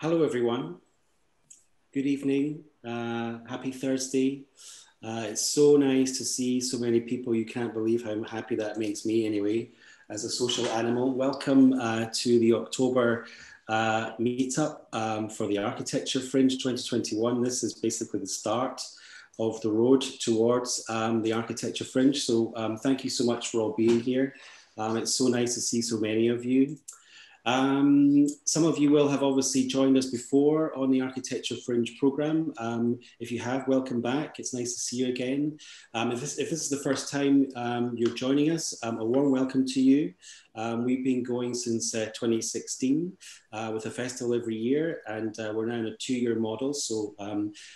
Hello, everyone. Good evening. Uh, happy Thursday. Uh, it's so nice to see so many people. You can't believe how happy that makes me, anyway, as a social animal. Welcome uh, to the October uh, meetup um, for the Architecture Fringe 2021. This is basically the start of the road towards um, the Architecture Fringe. So, um, thank you so much for all being here. Um, it's so nice to see so many of you. Um, some of you will have obviously joined us before on the Architecture Fringe program. Um, if you have, welcome back. It's nice to see you again. Um, if, this, if, this, is the first time um, you're joining us, um, a warm welcome to you. Um, we've been going since uh, 2016 uh, with a festival every year, and uh, we're now in a two-year model. So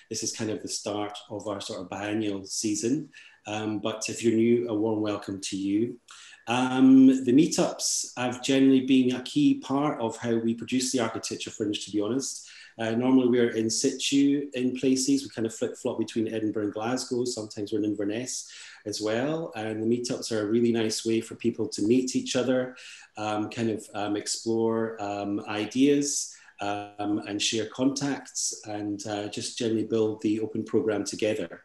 this is kind of the start of our sort of biennial season. but if you're new, a warm welcome to you. Um, the meetups have generally been a key part of how we produce the architecture fringe, to be honest. Uh, normally we're in situ in places, we kind of flip flop between Edinburgh and Glasgow, sometimes we're in Inverness as well. And the meetups are a really nice way for people to meet each other, um, kind of um, explore um, ideas, um, and share contacts and uh, just generally build the open program together.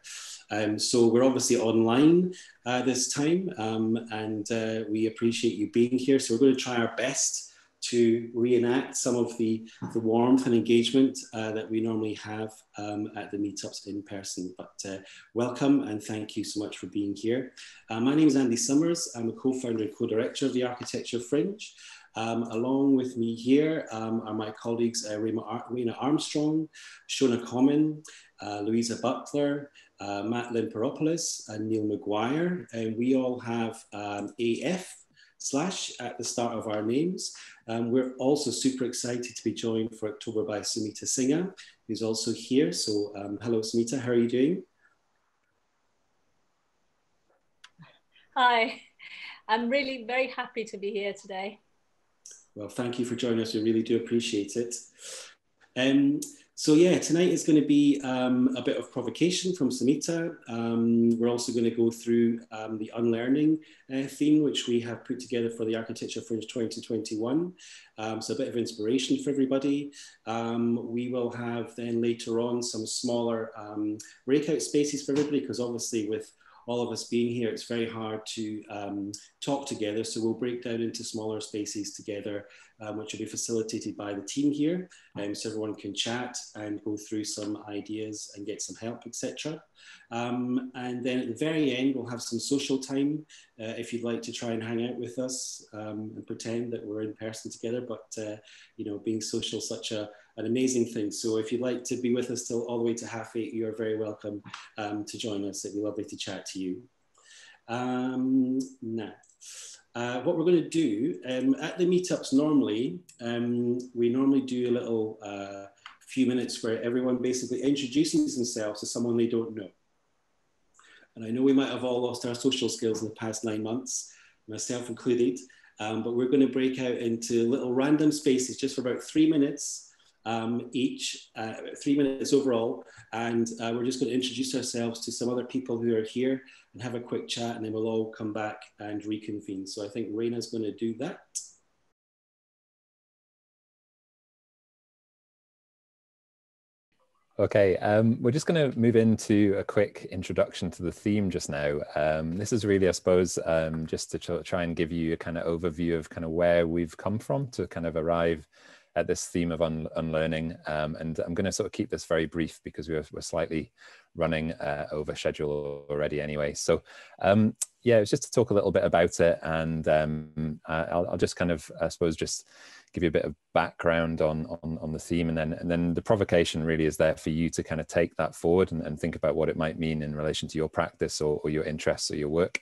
Um, so we're obviously online uh, this time um, and uh, we appreciate you being here. So we're going to try our best to reenact some of the, the warmth and engagement uh, that we normally have um, at the meetups in person. But uh, welcome and thank you so much for being here. Uh, my name is Andy Summers. I'm a co-founder and co-director of the Architecture Fringe. Um, along with me here um, are my colleagues uh, Rena Armstrong, Shona Common, uh, Louisa Butler, uh, Matt Limperopoulos, and Neil McGuire. And we all have um, AF slash at the start of our names. Um, we're also super excited to be joined for October by Sumita Singha, who's also here. So um, hello, Sumita, how are you doing? Hi, I'm really very happy to be here today. Well, thank you for joining us. We really do appreciate it. Um, so yeah, tonight is going to be um, a bit of provocation from Sumita. Um, we're also going to go through um, the unlearning uh, theme, which we have put together for the Architecture Fringe 2021. Um, so a bit of inspiration for everybody. Um, we will have then later on some smaller um, breakout spaces for everybody, because obviously with all of us being here, it's very hard to um, talk together. So we'll break down into smaller spaces together, um, which will be facilitated by the team here. Um, so everyone can chat and go through some ideas and get some help, etc. Um, and then at the very end, we'll have some social time uh, if you'd like to try and hang out with us um, and pretend that we're in person together. But, uh, you know, being social such a an amazing thing. So if you'd like to be with us till all the way to half eight, you are very welcome um, to join us. It'd be lovely to chat to you. Um, now, uh, what we're going to do um, at the meetups normally, um, we normally do a little uh, few minutes where everyone basically introduces themselves to someone they don't know. And I know we might have all lost our social skills in the past nine months, myself included, um, but we're going to break out into little random spaces just for about three minutes um, each, uh, three minutes overall. And uh, we're just going to introduce ourselves to some other people who are here and have a quick chat, and then we'll all come back and reconvene. So I think Rena's going to do that. Okay, um, we're just going to move into a quick introduction to the theme just now. Um, this is really, I suppose, um, just to try and give you a kind of overview of kind of where we've come from to kind of arrive at this theme of un unlearning. Um, and I'm going to sort of keep this very brief because we're, we're slightly running uh, over schedule already anyway. So um, yeah, it's just to talk a little bit about it. And um, I'll, I'll, just kind of, I suppose, just give you a bit of background on, on, on the theme. And then and then the provocation really is there for you to kind of take that forward and, and think about what it might mean in relation to your practice or, or your interests or your work.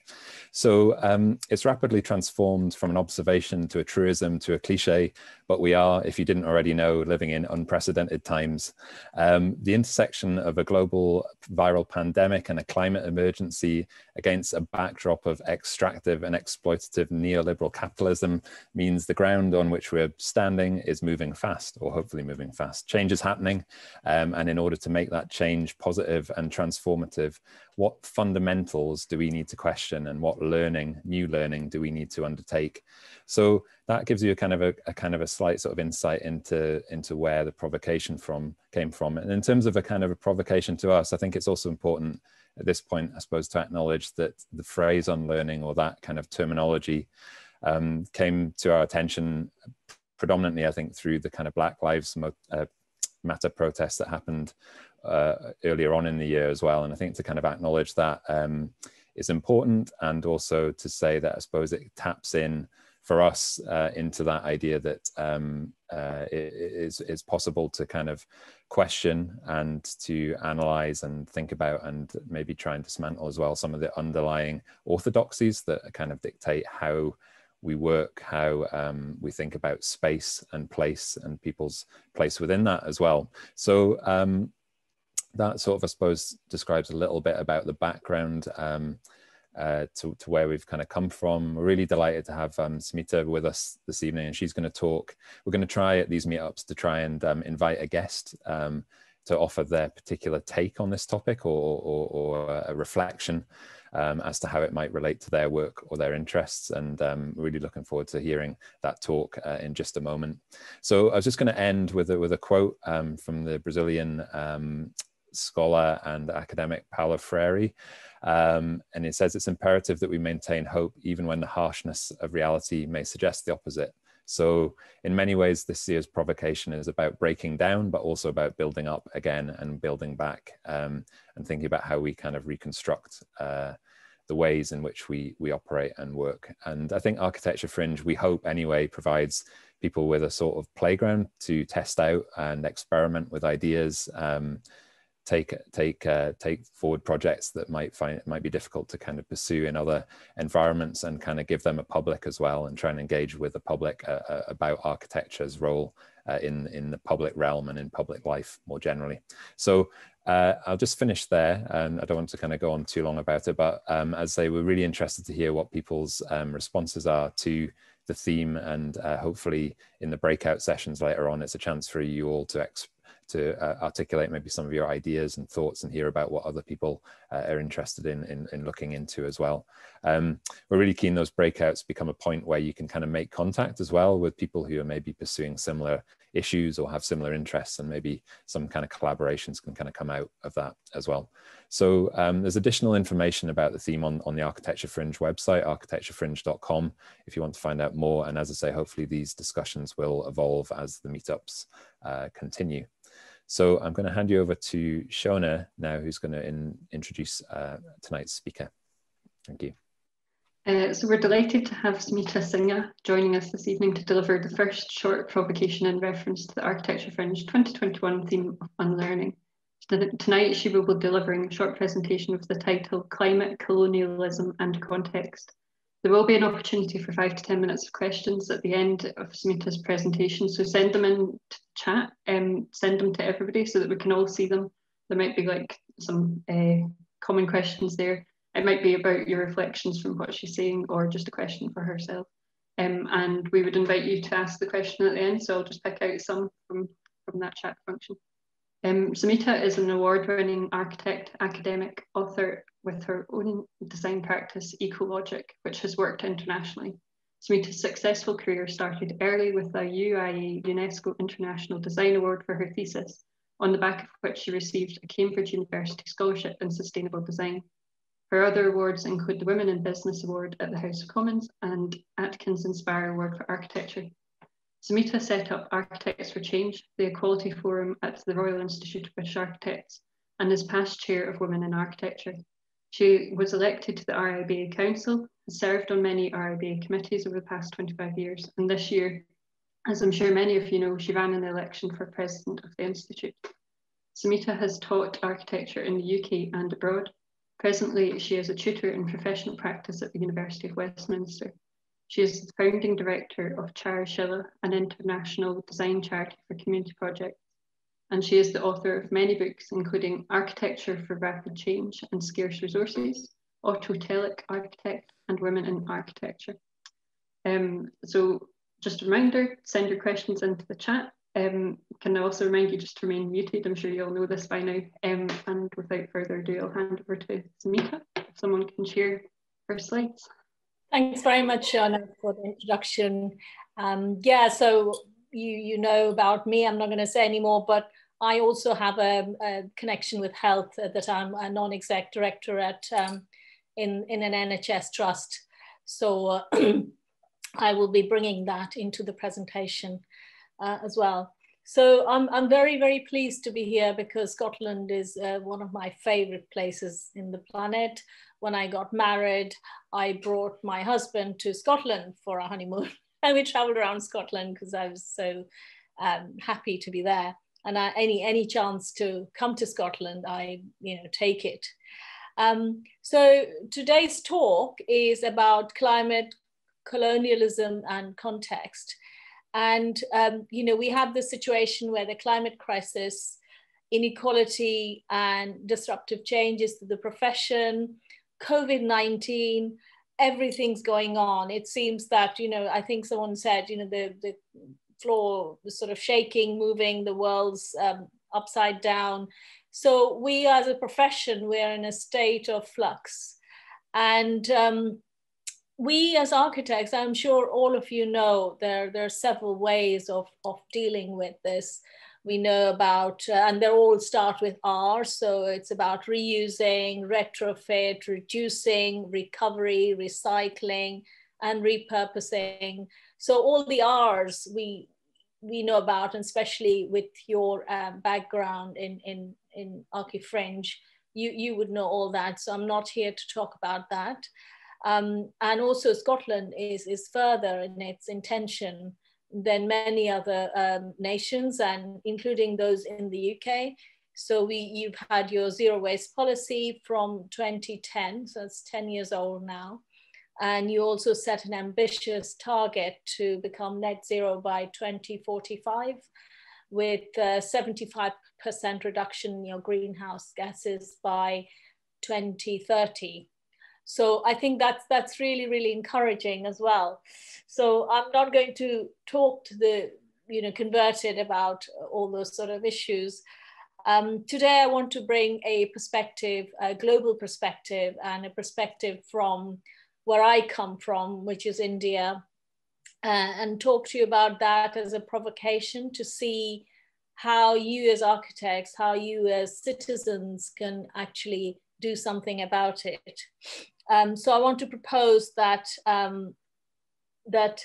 So um, it's rapidly transformed from an observation to a truism to a cliche but we are if you didn't already know living in unprecedented times. Um, the intersection of a global viral pandemic and a climate emergency against a backdrop of extractive and exploitative neoliberal capitalism means the ground on which we're standing is moving fast or hopefully moving fast. Change is happening. Um, and in order to make that change positive and transformative, what fundamentals do we need to question and what learning, new learning do we need to undertake? So that gives you a kind of a, a kind of a slight sort of insight into, into where the provocation from came from. And in terms of a kind of a provocation to us, I think it's also important at this point, I suppose, to acknowledge that the phrase unlearning or that kind of terminology um, came to our attention predominantly, I think, through the kind of Black Lives uh, Matter protests that happened uh, earlier on in the year as well. And I think to kind of acknowledge that um, is important and also to say that I suppose it taps in for us uh, into that idea that um, uh, it is is possible to kind of question and to analyze and think about and maybe try and dismantle as well some of the underlying orthodoxies that kind of dictate how we work, how um, we think about space and place and people's place within that as well. So um, that sort of, I suppose, describes a little bit about the background um, uh, to, to, where we've kind of come from. We're really delighted to have um, Sumita with us this evening, and she's going to talk. We're going to try at these meetups to try and um, invite a guest um, to offer their particular take on this topic or, or, or a reflection um, as to how it might relate to their work or their interests. And um, really looking forward to hearing that talk uh, in just a moment. So I was just going to end with a, with a quote um, from the Brazilian um, scholar and academic Paulo Freire. Um, and it says it's imperative that we maintain hope even when the harshness of reality may suggest the opposite. So, in many ways, this year's provocation is about breaking down, but also about building up again and building back um, and thinking about how we kind of reconstruct uh, the ways in which we, we operate and work. And I think Architecture Fringe, we hope anyway, provides people with a sort of playground to test out and experiment with ideas. Um, take take uh, take forward projects that might find it might be difficult to kind of pursue in other environments and kind of give them a public as well and try and engage with the public uh, uh, about architecture's role uh, in in the public realm and in public life more generally so uh, I'll just finish there and I don't want to kind of go on too long about it but um, as they were really interested to hear what people's um, responses are to the theme and uh, hopefully in the breakout sessions later on it's a chance for you all to to uh, articulate maybe some of your ideas and thoughts and hear about what other people uh, are interested in, in, in looking into as well. Um, we're really keen those breakouts become a point where you can kind of make contact as well with people who are maybe pursuing similar issues or have similar interests and maybe some kind of collaborations can kind of come out of that as well. So um, there's additional information about the theme on, on the Architecture Fringe website, architecturefringe.com, if you want to find out more. And as I say, hopefully these discussions will evolve as the meetups uh, continue. So I'm going to hand you over to Shona now, who's going to in, introduce uh, tonight's speaker. Thank you. Uh, so we're delighted to have Sumita Singha joining us this evening to deliver the first short provocation in reference to the Architecture Fringe 2021 theme of unlearning. Tonight she will be delivering a short presentation with the title Climate, Colonialism and Context. There will be an opportunity for five to 10 minutes of questions at the end of Sumita's presentation, so send them in chat, um, send them to everybody so that we can all see them. There might be like some uh, common questions there. It might be about your reflections from what she's saying or just a question for herself. Um, and we would invite you to ask the question at the end, so I'll just pick out some from, from that chat function. Um, Sumita is an award-winning architect, academic, author with her own design practice, EcoLogic, which has worked internationally. Sumita's successful career started early with a UIA UNESCO International Design Award for her thesis, on the back of which she received a Cambridge University Scholarship in Sustainable Design. Her other awards include the Women in Business Award at the House of Commons and Atkins Inspire Award for Architecture. Sumita set up Architects for Change, the Equality Forum at the Royal Institute of British Architects, and is past chair of Women in Architecture. She was elected to the RIBA Council, has served on many RIBA committees over the past 25 years, and this year, as I'm sure many of you know, she ran in the election for president of the Institute. Sumita has taught architecture in the UK and abroad. Presently, she is a tutor in professional practice at the University of Westminster. She is the founding director of Charushila, an international design charity for community projects. And she is the author of many books, including Architecture for Rapid Change and Scarce Resources, Autotelic Architect, and Women in Architecture. Um, so just a reminder, send your questions into the chat. Um, can I also remind you just to remain muted? I'm sure you all know this by now. Um, and without further ado, I'll hand over to Sumita. If someone can share her slides. Thanks very much, Shana, for the introduction. Um, yeah, so you you know about me. I'm not going to say anymore, but I also have a, a connection with health that I'm a non-exec director at um, in in an NHS trust. So uh, I will be bringing that into the presentation uh, as well. So I'm, I'm very, very pleased to be here because Scotland is uh, one of my favorite places in the planet. When I got married, I brought my husband to Scotland for a honeymoon and we traveled around Scotland because I was so um, happy to be there. And I, any, any chance to come to Scotland, I you know, take it. Um, so today's talk is about climate colonialism and context. And, um, you know, we have the situation where the climate crisis, inequality and disruptive changes to the profession, COVID-19, everything's going on. It seems that, you know, I think someone said, you know, the, the floor was sort of shaking, moving, the world's um, upside down. So we as a profession, we're in a state of flux. And um, we as architects, I'm sure all of you know, there, there are several ways of, of dealing with this. We know about, uh, and they all start with R, so it's about reusing, retrofit, reducing, recovery, recycling, and repurposing. So all the R's we, we know about, and especially with your um, background in, in, in Archifringe, you, you would know all that. So I'm not here to talk about that. Um, and also Scotland is, is further in its intention than many other um, nations and including those in the UK. So we, you've had your zero waste policy from 2010, so it's 10 years old now. And you also set an ambitious target to become net zero by 2045 with 75% uh, reduction in your greenhouse gases by 2030. So I think that's that's really really encouraging as well. So I'm not going to talk to the you know converted about all those sort of issues. Um, today I want to bring a perspective, a global perspective, and a perspective from where I come from, which is India, uh, and talk to you about that as a provocation to see how you as architects, how you as citizens can actually do something about it. Um, so I want to propose that um, that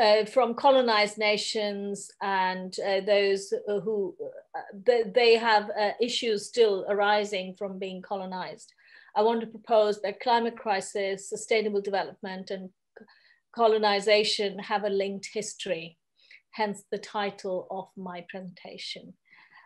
uh, from colonized nations and uh, those who uh, they have uh, issues still arising from being colonized. I want to propose that climate crisis, sustainable development, and colonization have a linked history, hence the title of my presentation.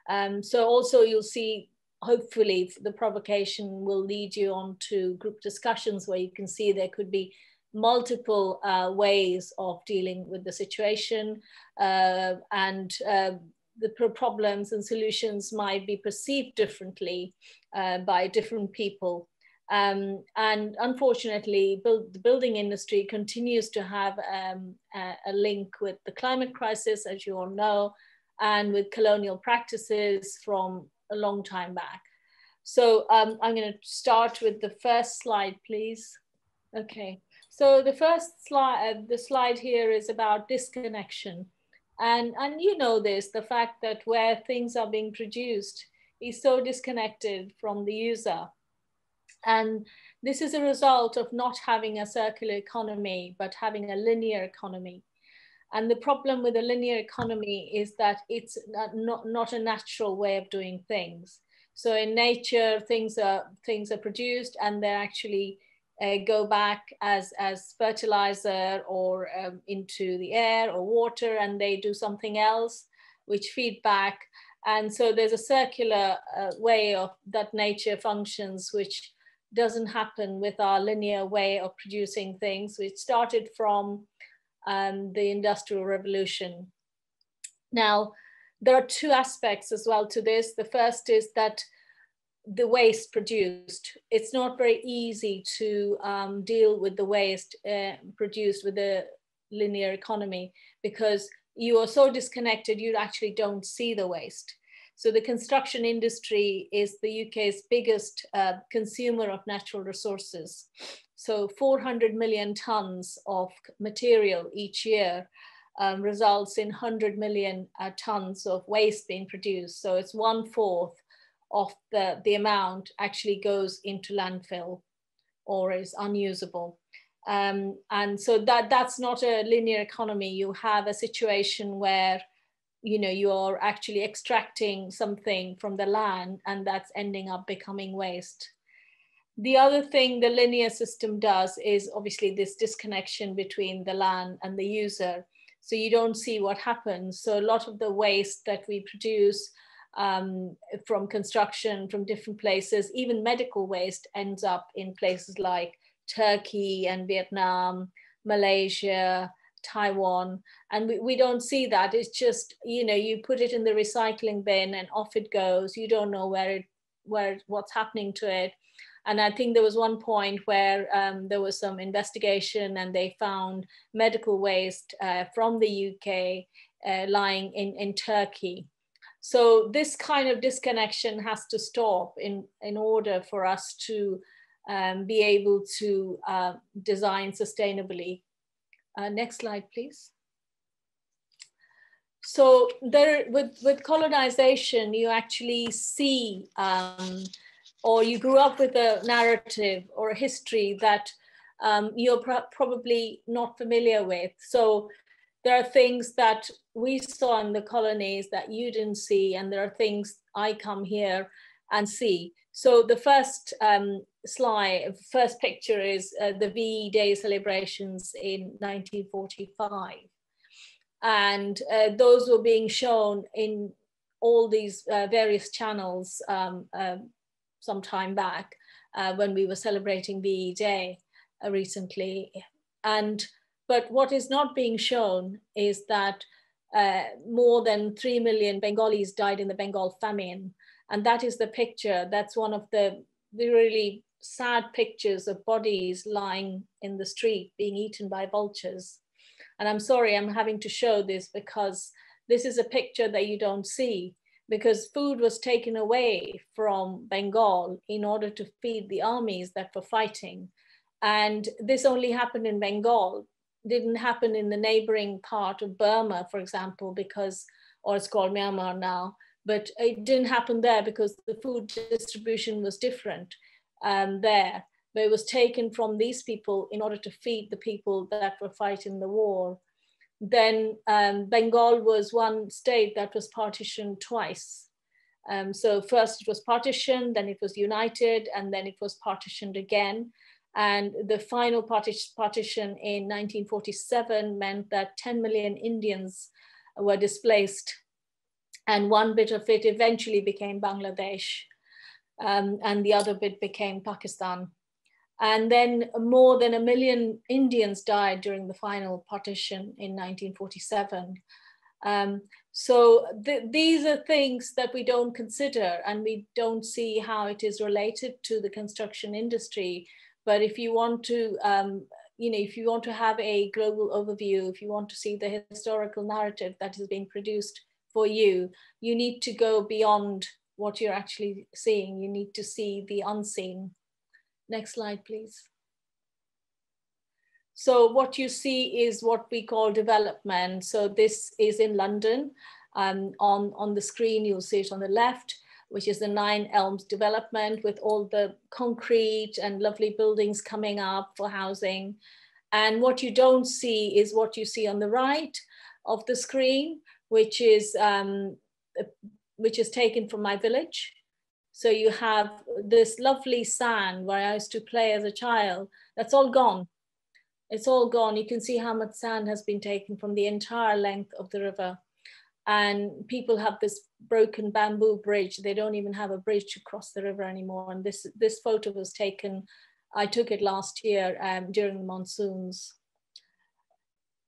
Um, so also you'll see hopefully the provocation will lead you on to group discussions where you can see there could be multiple uh, ways of dealing with the situation uh, and uh, the problems and solutions might be perceived differently uh, by different people. Um, and unfortunately, build, the building industry continues to have um, a, a link with the climate crisis, as you all know, and with colonial practices from a long time back. So um, I'm going to start with the first slide, please. Okay, so the first slide, uh, the slide here is about disconnection. And, and you know this, the fact that where things are being produced is so disconnected from the user. And this is a result of not having a circular economy, but having a linear economy. And the problem with a linear economy is that it's not, not a natural way of doing things. So in nature, things are things are produced and they actually uh, go back as as fertilizer or um, into the air or water, and they do something else, which feed back. And so there's a circular uh, way of that nature functions, which doesn't happen with our linear way of producing things, which started from um, the Industrial Revolution. Now, there are two aspects as well to this. The first is that the waste produced, it's not very easy to um, deal with the waste uh, produced with the linear economy because you are so disconnected, you actually don't see the waste. So the construction industry is the UK's biggest uh, consumer of natural resources. So 400 million tons of material each year um, results in 100 million uh, tons of waste being produced. So it's one fourth of the, the amount actually goes into landfill or is unusable. Um, and so that, that's not a linear economy. You have a situation where you know you're actually extracting something from the land and that's ending up becoming waste the other thing the linear system does is obviously this disconnection between the land and the user so you don't see what happens so a lot of the waste that we produce um, from construction from different places even medical waste ends up in places like turkey and vietnam malaysia Taiwan, and we, we don't see that. It's just you know you put it in the recycling bin and off it goes. You don't know where it where what's happening to it. And I think there was one point where um, there was some investigation and they found medical waste uh, from the UK uh, lying in, in Turkey. So this kind of disconnection has to stop in, in order for us to um, be able to uh, design sustainably uh, next slide, please. So there, with, with colonization, you actually see, um, or you grew up with a narrative or a history that um, you're pro probably not familiar with. So there are things that we saw in the colonies that you didn't see, and there are things I come here and see. So the first um, slide, first picture is uh, the VE Day celebrations in 1945. And uh, those were being shown in all these uh, various channels um, um some time back uh, when we were celebrating VE Day uh, recently. And, but what is not being shown is that uh, more than 3 million Bengalis died in the Bengal famine. And that is the picture, that's one of the, the really sad pictures of bodies lying in the street being eaten by vultures. And I'm sorry, I'm having to show this because this is a picture that you don't see because food was taken away from Bengal in order to feed the armies that were fighting. And this only happened in Bengal, didn't happen in the neighboring part of Burma, for example, because, or it's called Myanmar now, but it didn't happen there because the food distribution was different um, there, but it was taken from these people in order to feed the people that were fighting the war. Then um, Bengal was one state that was partitioned twice. Um, so first it was partitioned, then it was united, and then it was partitioned again. And the final partition in 1947 meant that 10 million Indians were displaced. And one bit of it eventually became Bangladesh um, and the other bit became Pakistan. And then more than a million Indians died during the final partition in 1947. Um, so th these are things that we don't consider and we don't see how it is related to the construction industry. But if you want to, um, you know, if you want to have a global overview, if you want to see the historical narrative that is being produced for you, you need to go beyond what you're actually seeing. You need to see the unseen. Next slide, please. So what you see is what we call development. So this is in London. Um, on, on the screen, you'll see it on the left, which is the Nine Elms development with all the concrete and lovely buildings coming up for housing. And what you don't see is what you see on the right of the screen, which is um, which is taken from my village. So you have this lovely sand where I used to play as a child. That's all gone. It's all gone. You can see how much sand has been taken from the entire length of the river. And people have this broken bamboo bridge. They don't even have a bridge to cross the river anymore. And this, this photo was taken, I took it last year um, during the monsoons.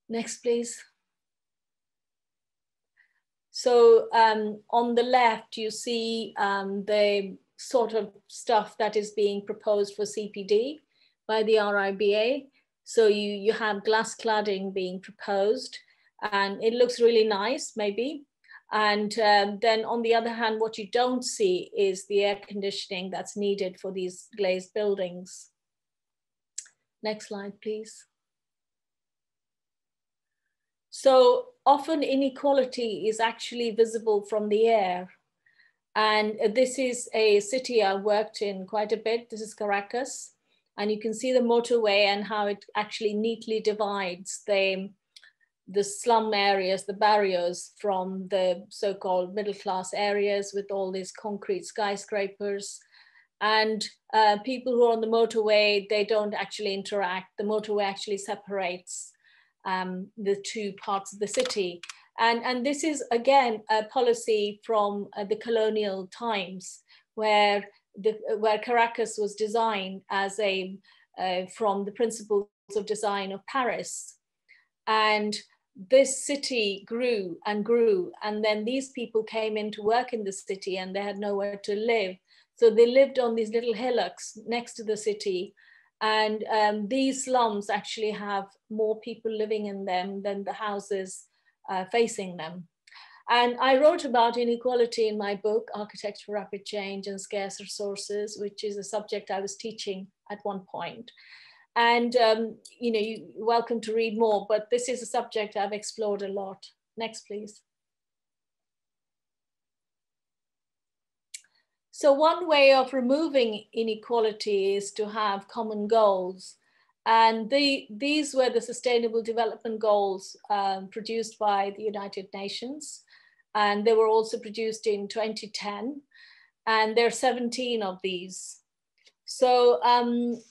Next, please. So um, on the left, you see um, the sort of stuff that is being proposed for CPD by the RIBA. So you, you have glass cladding being proposed and it looks really nice, maybe. And um, then on the other hand, what you don't see is the air conditioning that's needed for these glazed buildings. Next slide, please. So often inequality is actually visible from the air. And this is a city I worked in quite a bit. This is Caracas. And you can see the motorway and how it actually neatly divides the, the slum areas, the barrios from the so-called middle class areas with all these concrete skyscrapers. And uh, people who are on the motorway, they don't actually interact. The motorway actually separates um, the two parts of the city. And, and this is, again, a policy from uh, the colonial times where, the, where Caracas was designed as a, uh, from the principles of design of Paris. And this city grew and grew. And then these people came in to work in the city and they had nowhere to live. So they lived on these little hillocks next to the city and um, these slums actually have more people living in them than the houses uh, facing them. And I wrote about inequality in my book, Architecture for Rapid Change and Scarce Resources, which is a subject I was teaching at one point. And um, you know, you're welcome to read more, but this is a subject I've explored a lot. Next, please. So one way of removing inequality is to have common goals. And the, these were the Sustainable Development Goals um, produced by the United Nations. And they were also produced in 2010. And there are 17 of these. So um,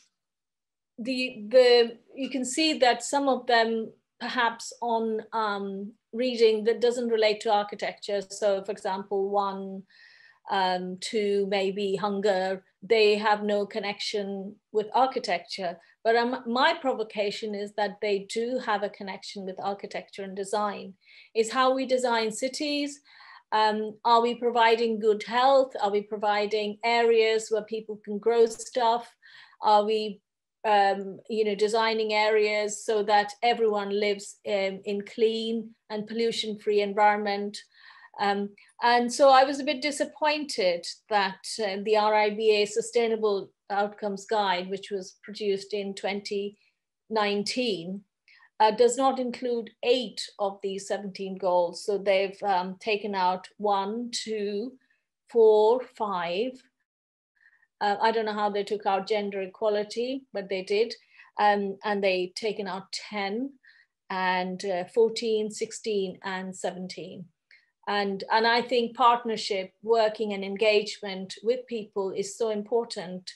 the, the, you can see that some of them perhaps on um, reading that doesn't relate to architecture. So for example, one um, to maybe hunger, they have no connection with architecture. But um, my provocation is that they do have a connection with architecture and design, is how we design cities. Um, are we providing good health? Are we providing areas where people can grow stuff? Are we um, you know, designing areas so that everyone lives um, in clean and pollution-free environment? Um, and so I was a bit disappointed that uh, the RIBA Sustainable Outcomes Guide, which was produced in 2019, uh, does not include eight of these 17 goals. So they've um, taken out one, two, four, five. Uh, I don't know how they took out gender equality, but they did. Um, and they taken out 10 and uh, 14, 16, and 17 and and i think partnership working and engagement with people is so important.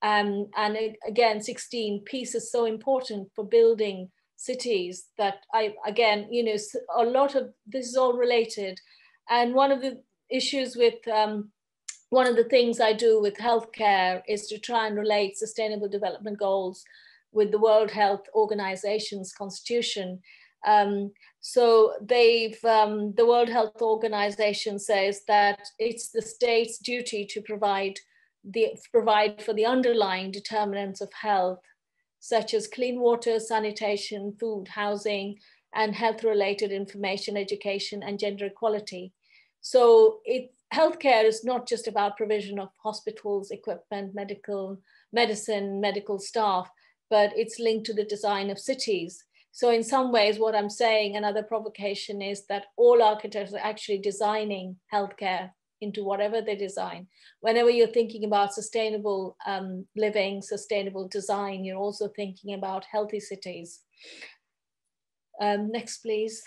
Um, and again 16 peace is so important for building cities that i again you know a lot of this is all related. And one of the issues with um, one of the things i do with healthcare is to try and relate sustainable development goals with the world health organization's constitution um, so they've, um, the World Health Organization says that it's the state's duty to provide, the, provide for the underlying determinants of health, such as clean water, sanitation, food, housing, and health-related information, education, and gender equality. So it, healthcare is not just about provision of hospitals, equipment, medical, medicine, medical staff, but it's linked to the design of cities so in some ways, what I'm saying, another provocation is that all architects are actually designing healthcare into whatever they design. Whenever you're thinking about sustainable um, living, sustainable design, you're also thinking about healthy cities. Um, next, please.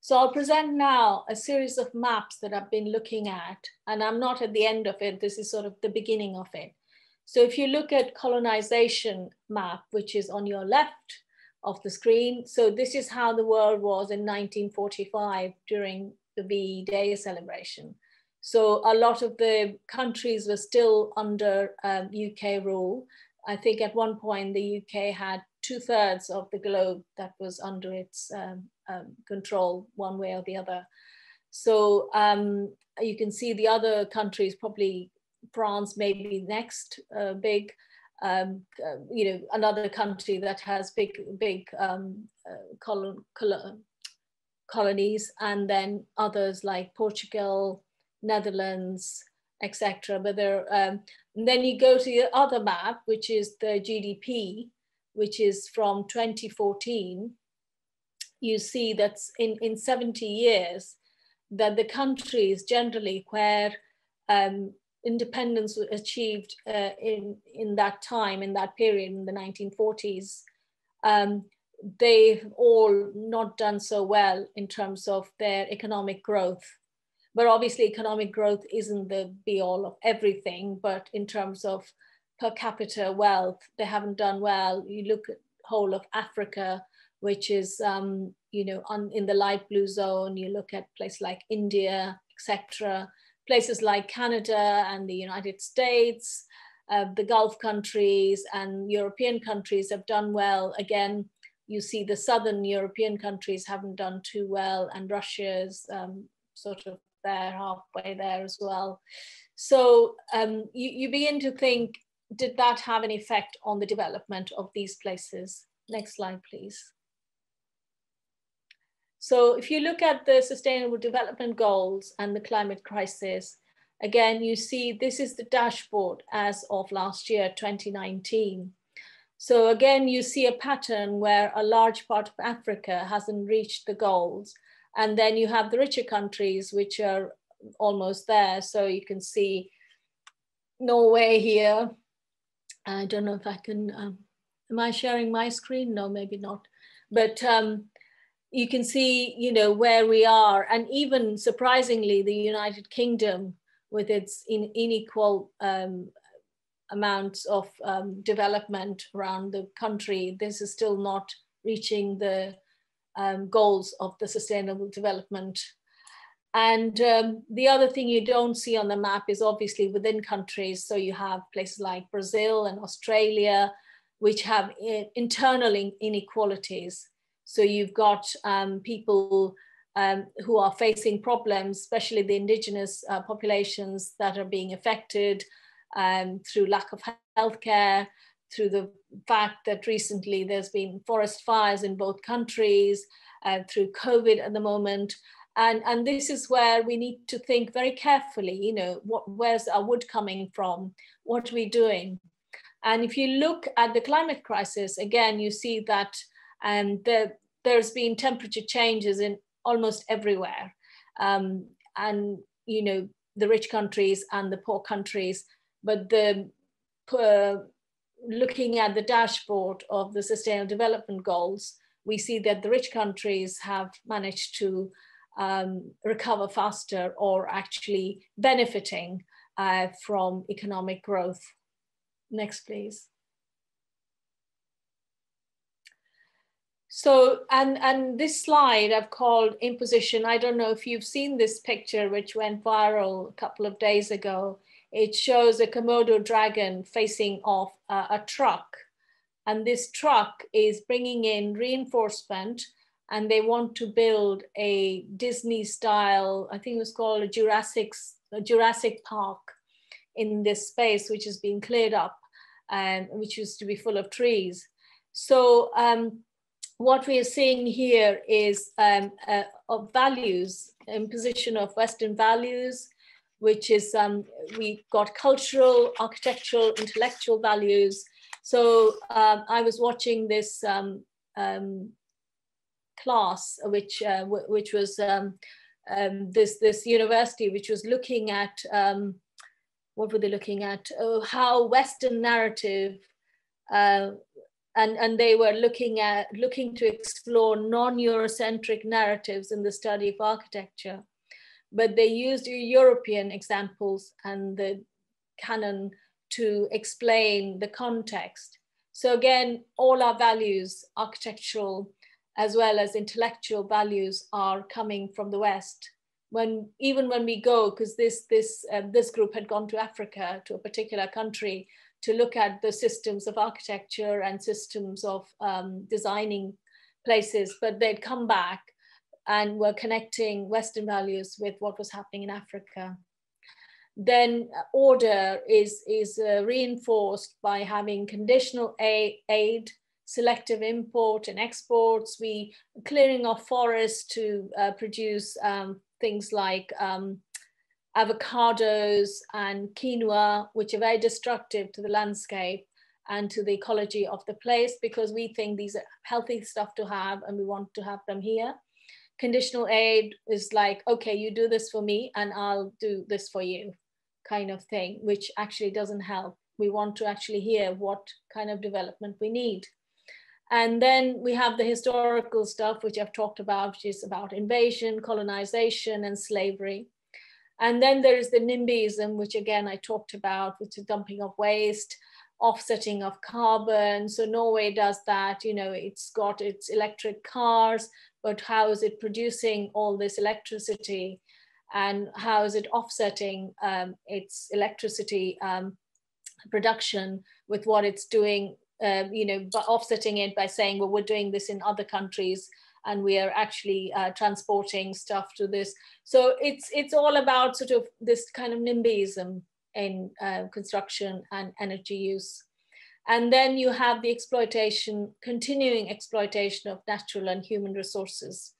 So I'll present now a series of maps that I've been looking at, and I'm not at the end of it, this is sort of the beginning of it. So if you look at colonization map, which is on your left, of the screen. So this is how the world was in 1945 during the VE Day celebration. So a lot of the countries were still under um, UK rule. I think at one point the UK had two thirds of the globe that was under its um, um, control one way or the other. So um, you can see the other countries, probably France maybe next uh, big, um, uh, you know, another country that has big, big um, uh, colon, colon, colonies, and then others like Portugal, Netherlands, etc. But there, um, then you go to the other map, which is the GDP, which is from 2014. You see that's in, in 70 years that the countries generally where um, independence was achieved uh, in, in that time, in that period, in the 1940s, um, they've all not done so well in terms of their economic growth. But obviously economic growth isn't the be all of everything, but in terms of per capita wealth, they haven't done well. You look at whole of Africa, which is, um, you know, on, in the light blue zone, you look at places like India, etc places like Canada and the United States, uh, the Gulf countries and European countries have done well. Again, you see the Southern European countries haven't done too well and Russia is um, sort of there, halfway there as well. So um, you, you begin to think, did that have an effect on the development of these places? Next slide, please. So if you look at the Sustainable Development Goals and the climate crisis, again, you see this is the dashboard as of last year, 2019. So again, you see a pattern where a large part of Africa hasn't reached the goals. And then you have the richer countries, which are almost there. So you can see Norway here. I don't know if I can, um, am I sharing my screen? No, maybe not. But um, you can see, you know, where we are. And even surprisingly, the United Kingdom with its in, unequal um, amounts of um, development around the country, this is still not reaching the um, goals of the sustainable development. And um, the other thing you don't see on the map is obviously within countries. So you have places like Brazil and Australia, which have eh, internal inequalities. So you've got um, people um, who are facing problems, especially the indigenous uh, populations that are being affected um, through lack of healthcare, through the fact that recently there's been forest fires in both countries, uh, through COVID at the moment. And, and this is where we need to think very carefully, you know, what, where's our wood coming from? What are we doing? And if you look at the climate crisis, again, you see that um, the, there's been temperature changes in almost everywhere. Um, and, you know, the rich countries and the poor countries, but the uh, looking at the dashboard of the Sustainable Development Goals, we see that the rich countries have managed to um, recover faster or actually benefiting uh, from economic growth. Next, please. So, and, and this slide I've called imposition. I don't know if you've seen this picture, which went viral a couple of days ago. It shows a Komodo dragon facing off a, truck. And this truck is bringing in reinforcement and they want to build a Disney style, I think it was called a Jurassic, a Jurassic Park in this space, which is being cleared up and which used to be full of trees. So um, what we are seeing here is um, uh, of values, imposition of Western values, which is um, we got cultural, architectural, intellectual values. So um, I was watching this um, um, class, which uh, which was um, this this university, which was looking at what were they looking at? Oh, how Western narrative uh, and, and they were looking at looking to explore non-Eurocentric narratives in the study of architecture. But they used European examples and the canon to explain the context. So again, all our values, architectural as well as intellectual values are coming from the West. When, even when we go, because this, this, uh, this group had gone to Africa, to a particular country, to look at the systems of architecture and systems of um, designing places, but they'd come back and were connecting Western values with what was happening in Africa. then order is, is uh, reinforced by having conditional aid, selective import and exports. We clearing of forests to uh, produce um, things like um, avocados and quinoa, which are very destructive to the landscape and to the ecology of the place because we think these are healthy stuff to have and we want to have them here. Conditional aid is like, okay, you do this for me and I'll do this for you kind of thing, which actually doesn't help. We want to actually hear what kind of development we need. And then we have the historical stuff, which I've talked about, which is about invasion, colonization, and slavery. And then there is the NIMBYism, which again I talked about, which is dumping of waste, offsetting of carbon. So Norway does that, you know, it's got its electric cars, but how is it producing all this electricity? and how is it offsetting um, its electricity um, production with what it's doing, uh, you know, by offsetting it by saying, well, we're doing this in other countries and we are actually uh, transporting stuff to this. So it's, it's all about sort of this kind of NIMBYism in uh, construction and energy use. And then you have the exploitation, continuing exploitation of natural and human resources.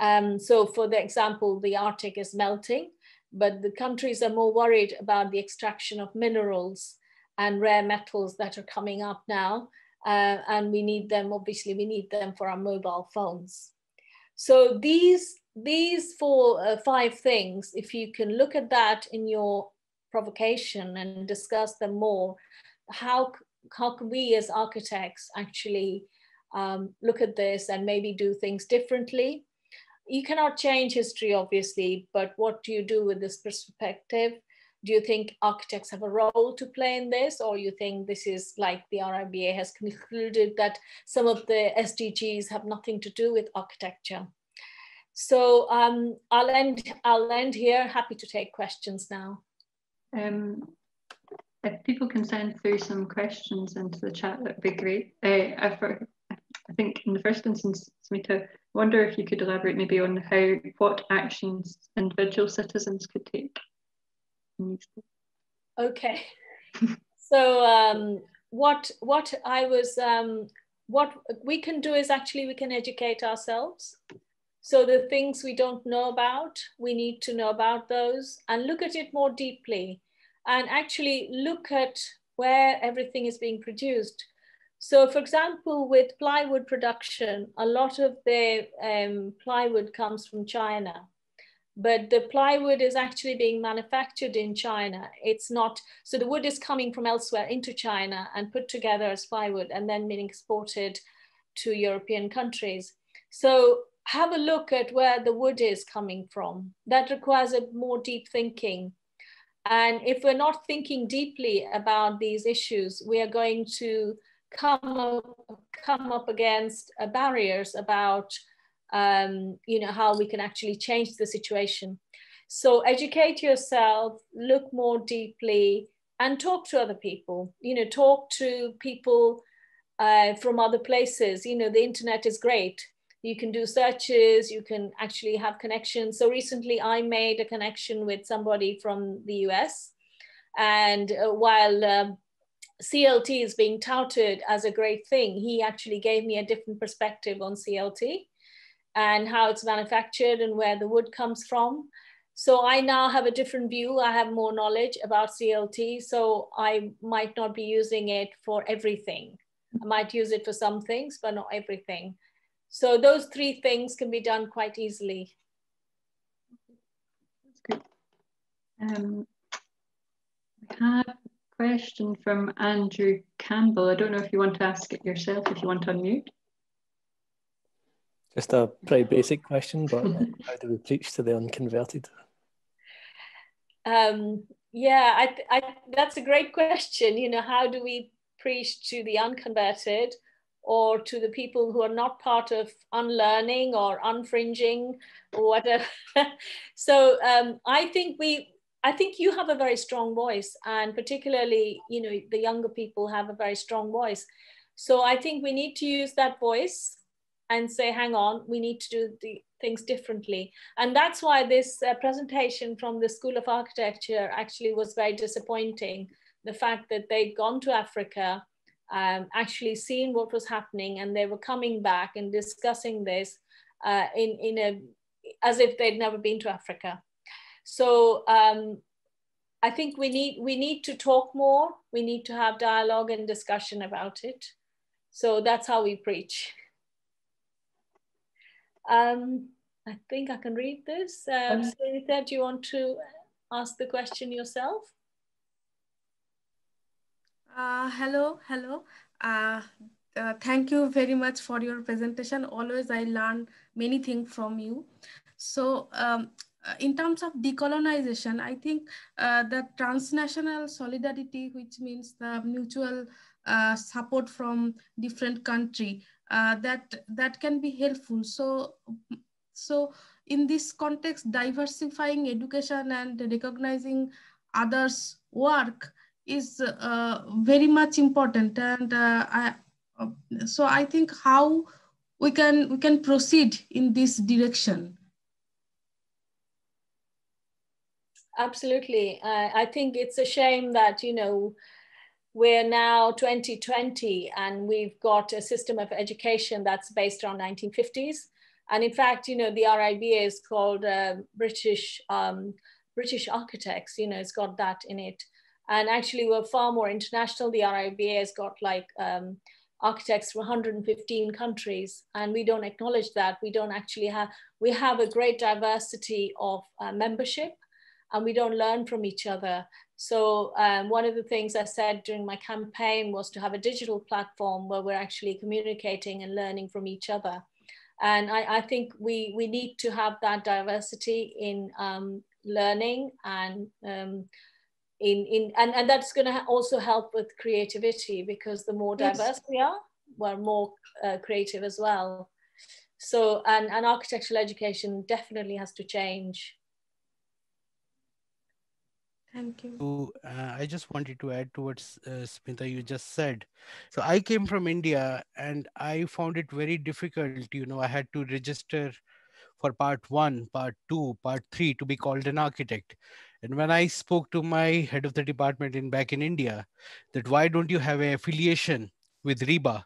Um, so for the example, the Arctic is melting, but the countries are more worried about the extraction of minerals and rare metals that are coming up now. Uh, and we need them, obviously we need them for our mobile phones. So these, these four, uh, five things, if you can look at that in your provocation and discuss them more, how, how can we as architects actually um, look at this and maybe do things differently you cannot change history, obviously, but what do you do with this perspective? Do you think architects have a role to play in this, or you think this is like the RIBA has concluded that some of the SDGs have nothing to do with architecture? So um, I'll end. I'll end here. Happy to take questions now. Um, if people can send through some questions into the chat, that'd be great. Uh, I, I think in the first instance, Sumita, wonder if you could elaborate maybe on how what actions individual citizens could take. Okay. so um, what what I was um, what we can do is actually we can educate ourselves. So the things we don't know about, we need to know about those and look at it more deeply and actually look at where everything is being produced so for example, with plywood production, a lot of the um, plywood comes from China, but the plywood is actually being manufactured in China. It's not, so the wood is coming from elsewhere into China and put together as plywood and then being exported to European countries. So have a look at where the wood is coming from. That requires a more deep thinking. And if we're not thinking deeply about these issues, we are going to come up, come up against barriers about um, you know how we can actually change the situation. So educate yourself look more deeply and talk to other people. You know talk to people uh, from other places. You know the internet is great. You can do searches you can actually have connections. So recently i made a connection with somebody from the us and uh, while um, CLT is being touted as a great thing, he actually gave me a different perspective on CLT and how it's manufactured and where the wood comes from. So I now have a different view. I have more knowledge about CLT. So I might not be using it for everything. I might use it for some things, but not everything. So those three things can be done quite easily. That's. Um, we have a question from Andrew Campbell. I don't know if you want to ask it yourself, if you want to unmute. Just a pretty basic question, but how do we preach to the unconverted? Um, yeah, I, I, that's a great question. You know, how do we preach to the unconverted or to the people who are not part of unlearning or unfringing or whatever? so um, I think we I think you have a very strong voice, and particularly, you know, the younger people have a very strong voice. So I think we need to use that voice and say, hang on, we need to do the things differently. And that's why this uh, presentation from the School of Architecture actually was very disappointing. The fact that they'd gone to Africa, um, actually seen what was happening, and they were coming back and discussing this uh, in, in a, as if they'd never been to Africa. So um, I think we need, we need to talk more. We need to have dialogue and discussion about it. So that's how we preach. Um, I think I can read this. Um, Sunita, do you want to ask the question yourself? Uh, hello, hello. Uh, uh, thank you very much for your presentation. Always I learn many things from you. So um, uh, in terms of decolonization, I think uh, the transnational solidarity, which means the mutual uh, support from different country, uh, that that can be helpful. So, so in this context, diversifying education and recognizing others' work is uh, very much important. And uh, I, so I think how we can we can proceed in this direction. Absolutely. Uh, I think it's a shame that, you know, we're now 2020 and we've got a system of education that's based on 1950s. And in fact, you know, the RIBA is called uh, British, um, British Architects, you know, it's got that in it. And actually we're far more international. The RIBA has got like um, architects from 115 countries and we don't acknowledge that. We don't actually have, we have a great diversity of uh, membership and we don't learn from each other. So um, one of the things I said during my campaign was to have a digital platform where we're actually communicating and learning from each other. And I, I think we, we need to have that diversity in um, learning and um, in, in and, and that's going to also help with creativity because the more diverse yes. we are, we're more uh, creative as well. So, and, and architectural education definitely has to change. Thank you. uh, I just wanted to add towards uh, Sumita, you just said. So I came from India and I found it very difficult. You know, I had to register for part one, part two, part three to be called an architect. And when I spoke to my head of the department in back in India, that why don't you have an affiliation with RIBA,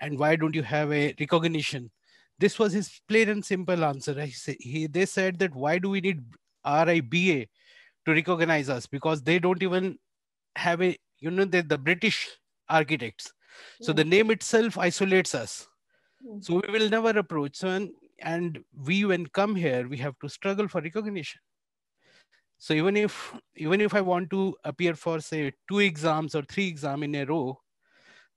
and why don't you have a recognition? This was his plain and simple answer. I say, he, they said that why do we need RIBA to recognize us because they don't even have a you know they're the british architects. So the hmm. name itself isolates us. Hmm. So we will never approach so and, and we when come here we have to struggle for recognition. So even if even if i want to appear for say two exams or three exam in a row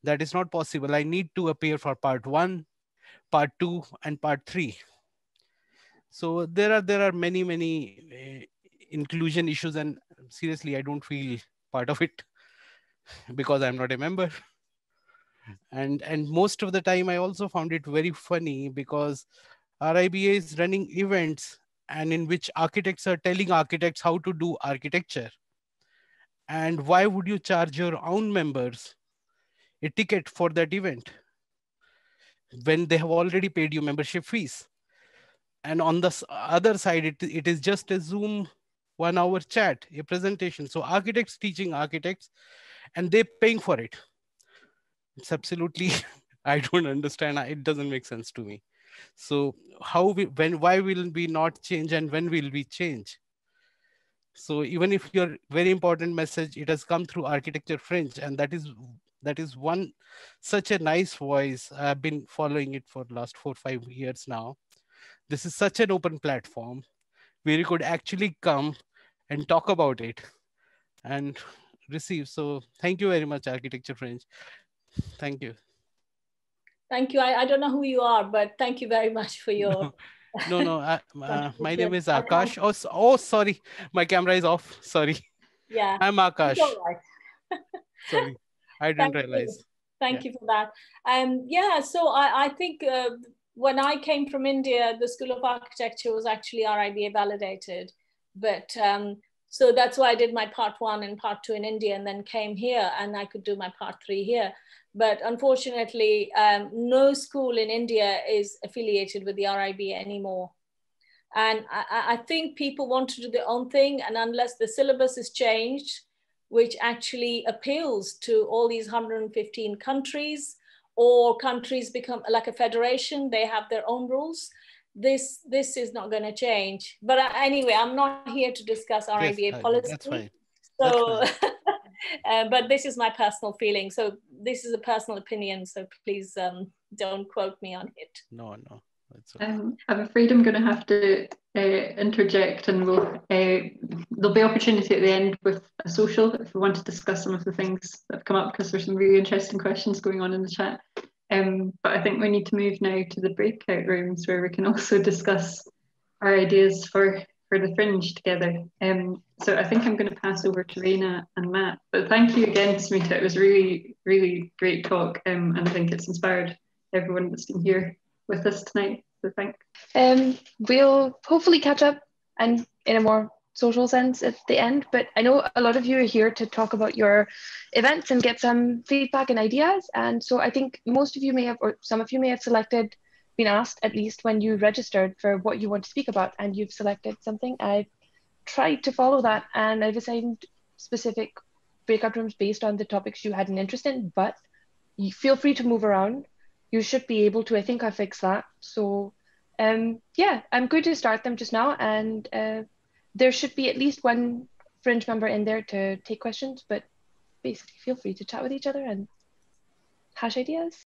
that is not possible. I need to appear for part one part two and part three. So there are there are many many inclusion issues and seriously i don't feel part of it because i'm not a member. And and most of the time i also found it very funny because riba is running events and in which architects are telling architects how to do architecture. And why would you charge your own members a ticket for that event when they have already paid you membership fees? And on the other side it, it is just a zoom one hour chat, a presentation. So architects teaching architects and they're paying for it. It's absolutely, I don't understand. It doesn't make sense to me. So how we, when, why will we not change and when will we change? So even if your very important message, it has come through architecture fringe and that is that is one such a nice voice. I've been following it for last four, five years now. This is such an open platform where you could actually come and talk about it and receive. So thank you very much, Architecture Fringe. Thank you. Thank you. I, I don't know who you are, but thank you very much for your. No, no. Uh, uh, my name is Akash. Oh, oh, sorry. My camera is off. Sorry. Yeah. I'm Akash. sorry. I didn't thank realize. You. Thank yeah. you for that. Um, yeah, so I, I think uh, when I came from India, the School of Architecture was actually RIBA validated. But um, so that's why I did my part one and part two in India and then came here and I could do my part three here. But unfortunately, um, no school in India is affiliated with the RIBA anymore. And I, I, think people want to do their own thing. And unless the syllabus is changed, which actually appeals to all these 115 countries, or countries become like a federation, they have their own rules. This, this is not going to change. But uh, anyway, I'm not here to discuss RIBA yes, policy. That's fine. So, that's fine. uh, but this is my personal feeling. So this is a personal opinion. So please um, don't quote me on it. No, no. Um, I'm afraid I'm going to have to uh, interject, and we'll uh, there'll be opportunity at the end with a social if we want to discuss some of the things that have come up because there's some really interesting questions going on in the chat. Um, but I think we need to move now to the breakout rooms where we can also discuss our ideas for for the fringe together. Um, so I think I'm going to pass over to Raina and Matt. But thank you again, Sumita. It was really, really great talk. Um, and I think it's inspired everyone that's been here with us tonight. So thanks. Um, we'll hopefully catch up and in a more social sense at the end. But I know a lot of you are here to talk about your events and get some feedback and ideas. And so I think most of you may have, or some of you may have selected been asked at least when you registered for what you want to speak about and you've selected something. I've tried to follow that and I've assigned specific breakout rooms based on the topics you had an interest in, but you feel free to move around. You should be able to. I think I fixed that. So um, yeah, I'm going to start them just now and uh, there should be at least one fringe member in there to take questions, but basically feel free to chat with each other and hash ideas.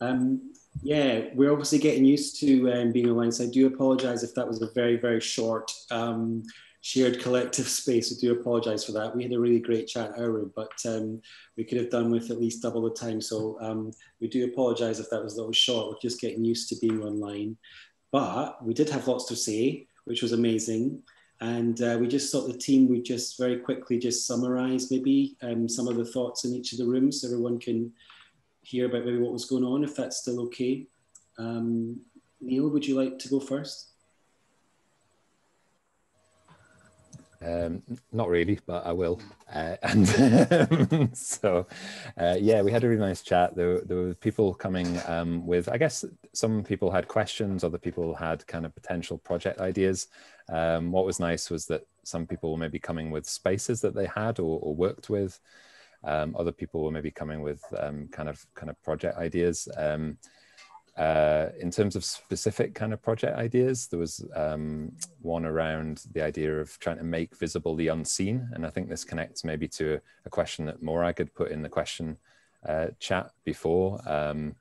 Um, yeah, we're obviously getting used to um, being online, so I do apologise if that was a very, very short um, shared collective space. I do apologise for that. We had a really great chat hour, but um, we could have done with at least double the time. So um, we do apologise if that was a little short. We're just getting used to being online. But we did have lots to say, which was amazing. And uh, we just thought the team would just very quickly just summarise maybe um, some of the thoughts in each of the rooms so everyone can hear about maybe what was going on, if that's still okay. Um, Neil, would you like to go first? Um, not really, but I will. Uh, and so, uh, yeah, we had a really nice chat. There, there were people coming um, with, I guess, some people had questions, other people had kind of potential project ideas. Um, what was nice was that some people were maybe coming with spaces that they had or, or worked with. Um, other people were maybe coming with um, kind of kind of project ideas. Uh, in terms of specific kind of project ideas, there was um, one around the idea of trying to make visible the unseen, and I think this connects maybe to a, question that Morag had put in the question uh, chat before. Um,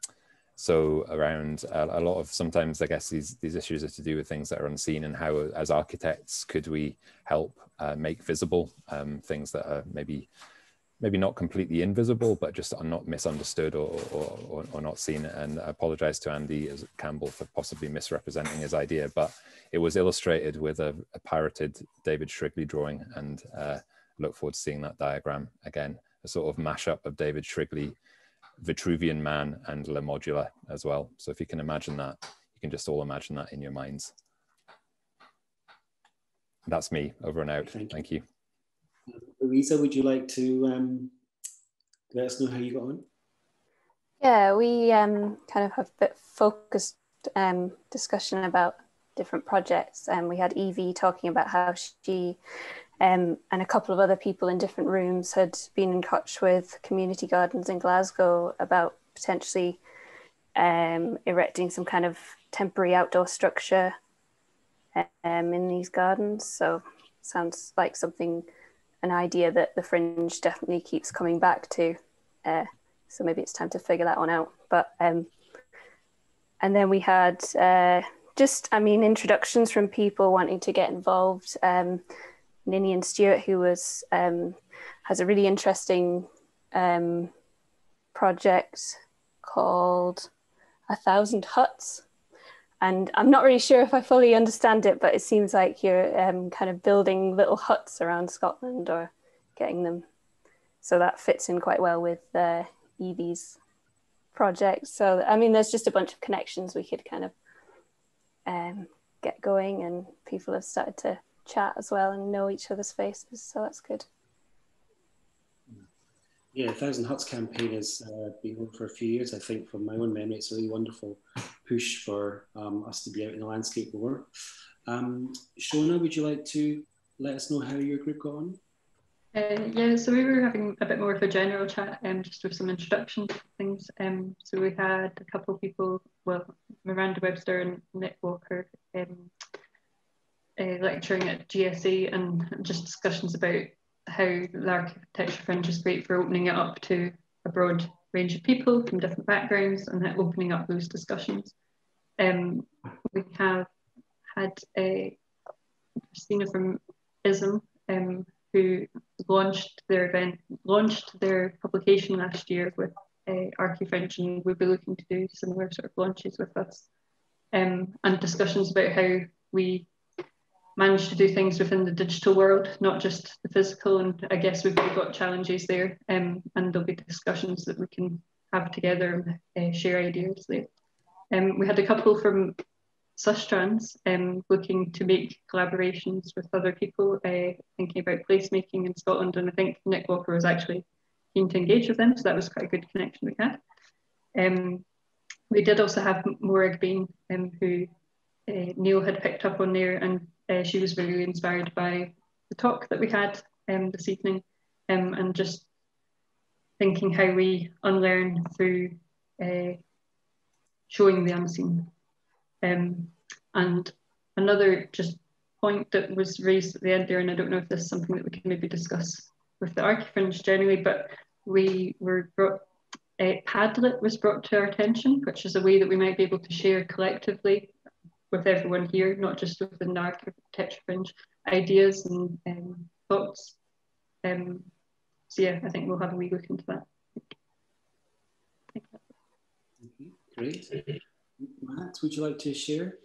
so around a, a, lot of sometimes I guess these these issues are to do with things that are unseen and how as architects could we help uh, make visible um, things that are maybe maybe not completely invisible, but just are not misunderstood or, or, or, or not seen. And I apologize to Andy Campbell for possibly misrepresenting his idea, but it was illustrated with a, a pirated David Shrigley drawing and uh, look forward to seeing that diagram again, a sort of mashup of David Shrigley, Vitruvian Man and Le Modulor as well. So if you can imagine that, you can just all imagine that in your minds. That's me over and out. Thank you. Thank you. Louisa, would you like to um, let us know how you got on? Yeah, we um, kind of have a bit focused um, discussion about different projects. And um, we had Evie talking about how she um, and a couple of other people in different rooms had been in touch with community gardens in Glasgow about potentially um, erecting some kind of temporary outdoor structure in these gardens. So sounds like something an idea that the fringe definitely keeps coming back to. Uh, so maybe it's time to figure that one out. But um, and then we had uh, just, I mean, introductions from people wanting to get involved. Um, Ninian Stewart, who was um, has a really interesting um, project called A Thousand Huts, and I'm not really sure if I fully understand it, but it seems like you're um, kind of building little huts around Scotland or getting them. So that fits in quite well with uh, Evie's project. So, I mean, there's just a bunch of connections we could kind of um, get going, and people have started to chat as well and know each other's faces. So that's good. Yeah, Thousand Huts campaign has uh, been on for a few years, I think, from my own memory. It's a really wonderful push for um, us to be out in the landscape more. Um, Shona, would you like to let us know how your group got on? Uh, yeah, so we were having a bit more of a general chat, um, just with some introduction things. Um, so we had a couple of people, well, Miranda Webster and Nick Walker, um, uh, lecturing at GSA, and just discussions about how the architecture fringe is great for opening it up to a broad range of people from different backgrounds and opening up those discussions. Um, we have had a Christina from ISM um, who launched their event, launched their publication last year with uh, ArchiFringe, and we'll be looking to do similar sort of launches with us, um, and discussions about how we manage to do things within the digital world, not just the physical. And I guess we've got challenges there, um, and there'll be discussions that we can have together and uh, share ideas there. Um, we had a couple from Sustrans um, looking to make collaborations with other people, uh, thinking about placemaking in Scotland. And I think Nick Walker was actually keen to engage with them, so that was quite a good connection we had. Um, we did also have Morag Bean, um, who uh, Neil had picked up on there, and uh, she was very inspired by the talk that we had um, this evening, um, and just thinking how we unlearn through uh, showing the unseen. Um, and another just point that was raised at the end there, and I don't know if this is something that we can maybe discuss with the ArchiFringe generally, but we were brought, uh, Padlet was brought to our attention, which is a way that we might be able to share collectively with everyone here, not just within the architecture fringe, ideas and um, thoughts. Um, so yeah, I think we'll have a wee look into that. Great. Matt, would you like to share?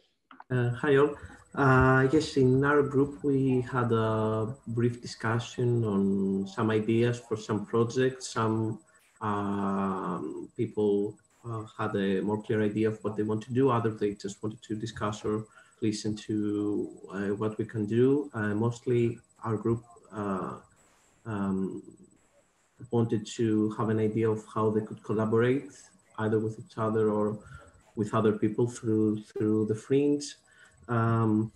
Uh, hi all. Uh, yes, in our group we had a brief discussion on some ideas for some projects. Some um, people uh, had a more clear idea of what they want to do. other they just wanted to discuss or listen to uh, what we can do. Uh, mostly our group uh, um, wanted to have an idea of how they could collaborate either with each other or with other people through through the fringe. Um,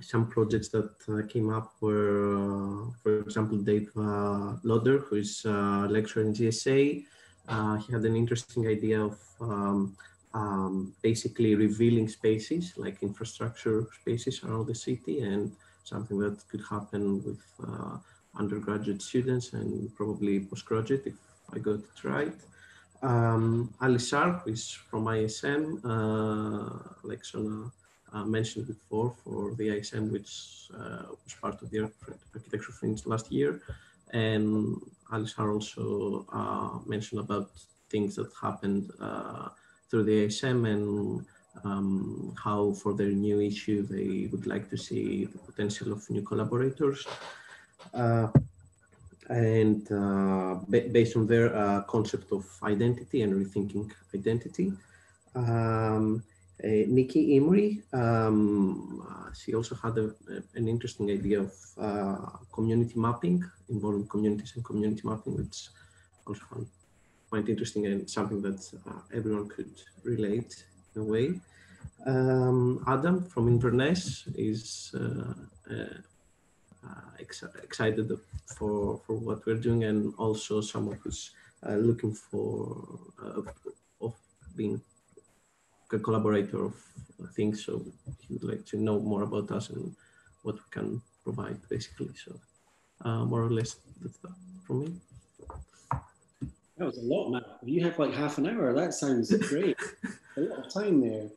some projects that uh, came up were, uh, for example, Dave uh, Loder, who is a lecturer in GSA. Uh, he had an interesting idea of um, um, basically revealing spaces like infrastructure spaces around the city and something that could happen with uh, undergraduate students and probably postgraduate if I got it right. Um, Alisar, who is from ISM, uh, like Shona uh, mentioned before, for the ISM, which uh, was part of the architecture fringe last year. And Alisar also uh, mentioned about things that happened uh, through the ISM and um, how for their new issue they would like to see the potential of new collaborators. Uh, and uh, based on their uh, concept of identity and rethinking identity. Um, Nikki Imri, um, uh, she also had a, an interesting idea of uh, community mapping, involving communities and community mapping, which also found quite interesting and something that uh, everyone could relate in a way. Um, Adam from Inverness is uh, ex excited for for what we're doing, and also someone who's uh, looking for uh, of being a collaborator of things. So he would like to know more about us and what we can provide, basically. So more or less that's that from me. That was a lot, Matt. You have like half an hour. That sounds great. a lot of time there.